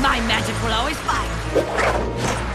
My magic will always fight.